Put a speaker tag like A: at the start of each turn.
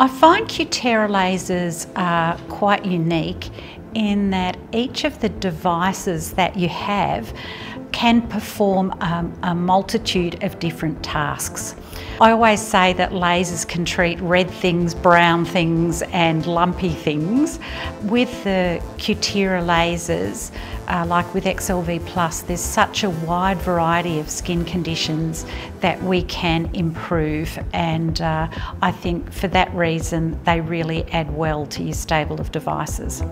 A: I find Cutera lasers are quite unique in that each of the devices that you have can perform um, a multitude of different tasks. I always say that lasers can treat red things, brown things and lumpy things. With the Cutera lasers, uh, like with excel V Plus, there's such a wide variety of skin conditions that we can improve and uh, I think for that reason they really add well to your stable of devices.